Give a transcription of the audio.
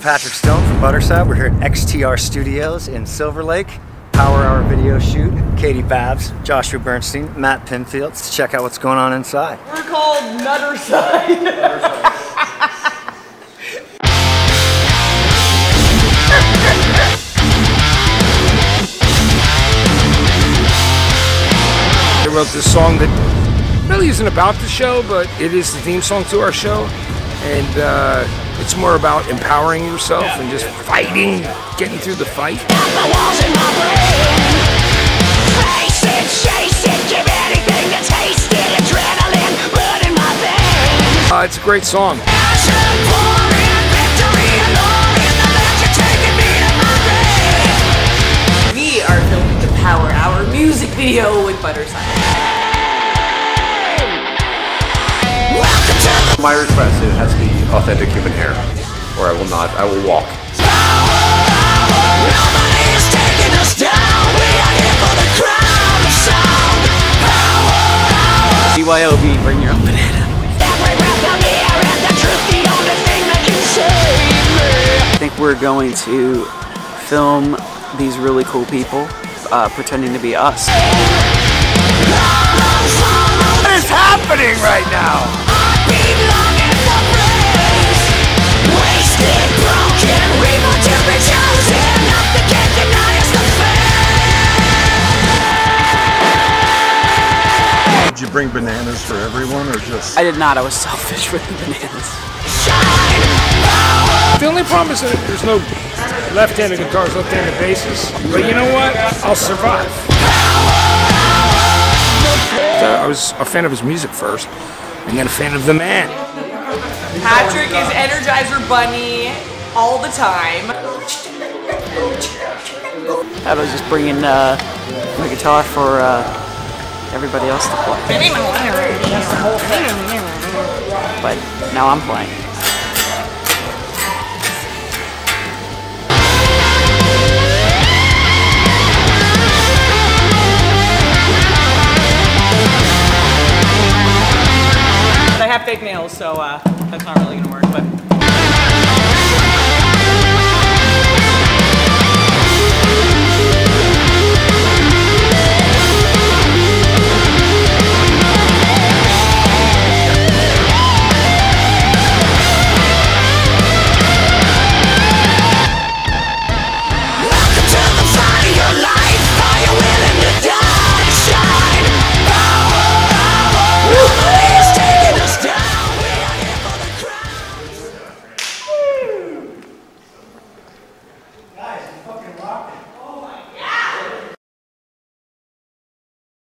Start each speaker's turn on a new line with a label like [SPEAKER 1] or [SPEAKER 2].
[SPEAKER 1] Patrick Stone from Budderside. We're here at XTR Studios in Silver Lake. Power Hour video shoot. Caity Babs, Joshua Bernstein, Matt Pinfield. Let's check out what's going on inside.
[SPEAKER 2] We're called Budderside.
[SPEAKER 3] I wrote this song that really isn't about the show, but it is the theme song to our show. And uh, it's more about empowering yourself and just fighting, getting through the fight. Uh, it's a great song.
[SPEAKER 2] we are filming the Power Hour music video with Budderside.
[SPEAKER 4] My request it has to be authentic human hair, or I will not. I will walk.
[SPEAKER 5] BYOB, bring your own banana. I think we're going to film these really cool people uh, pretending to be us.
[SPEAKER 3] What is happening right now?
[SPEAKER 6] Did you bring bananas for everyone or just?
[SPEAKER 5] I did not, I was selfish with the bananas.
[SPEAKER 3] The only problem is that there's no left-handed guitars, left-handed basses. But you know what? I'll survive. Uh, I was a fan of his music first, and then a fan of the man.
[SPEAKER 2] Patrick is Energizer Bunny all the time.
[SPEAKER 5] I was just bringing uh, my guitar for uh, everybody else to play. But now I'm playing.
[SPEAKER 2] Have fake nails, so uh, that's not really gonna work. But